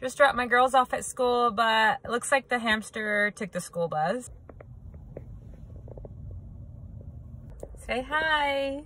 Just dropped my girls off at school, but it looks like the hamster took the school bus. Say hi.